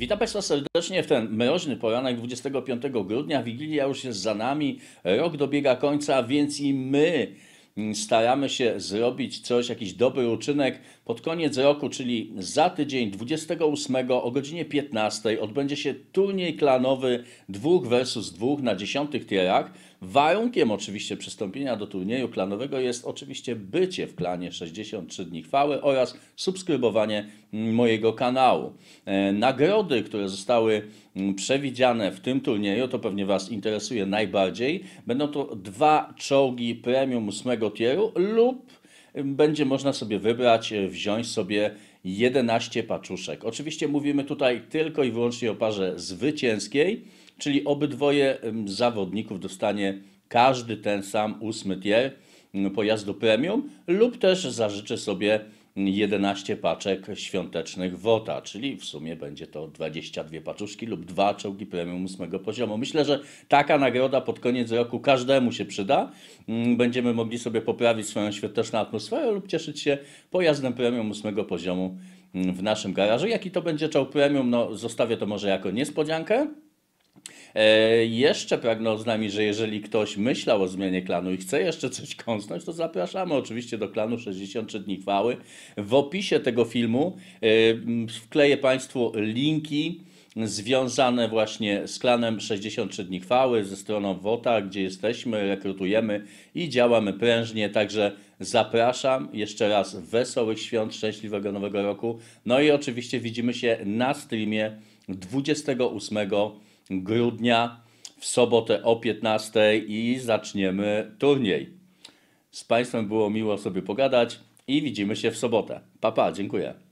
Witam Państwa serdecznie w ten mroźny poranek 25 grudnia. Wigilia już jest za nami, rok dobiega końca, więc i my staramy się zrobić coś, jakiś dobry uczynek. Pod koniec roku, czyli za tydzień 28 o godzinie 15 odbędzie się turniej klanowy dwóch versus dwóch na dziesiątych tierach. Warunkiem oczywiście przystąpienia do turnieju klanowego jest oczywiście bycie w klanie 63 dni chwały oraz subskrybowanie mojego kanału. E, nagrody, które zostały przewidziane w tym turnieju, to pewnie Was interesuje najbardziej. Będą to dwa czołgi premium 8 tieru lub będzie można sobie wybrać, e, wziąć sobie 11 paczuszek. Oczywiście mówimy tutaj tylko i wyłącznie o parze zwycięskiej, czyli obydwoje zawodników dostanie każdy ten sam ósmy tier pojazdu premium lub też zażyczy sobie 11 paczek świątecznych WOTA, czyli w sumie będzie to 22 paczuszki lub dwa czołgi premium 8 poziomu. Myślę, że taka nagroda pod koniec roku każdemu się przyda. Mm, będziemy mogli sobie poprawić swoją świąteczną atmosferę lub cieszyć się pojazdem premium 8 poziomu mm, w naszym garażu. Jaki to będzie czołg premium? No, zostawię to może jako niespodziankę. E, jeszcze pragnę oznajmić, że jeżeli ktoś myślał o zmianie klanu i chce jeszcze coś kąsnąć, to zapraszamy oczywiście do klanu 63 dni chwały. W opisie tego filmu e, wkleję Państwu linki związane właśnie z klanem 63 dni chwały, ze stroną WOTA, gdzie jesteśmy, rekrutujemy i działamy prężnie, także zapraszam jeszcze raz wesołych świąt, szczęśliwego nowego roku. No i oczywiście widzimy się na streamie 28 grudnia w sobotę o 15 i zaczniemy turniej. Z Państwem było miło sobie pogadać i widzimy się w sobotę. Papa, pa, dziękuję.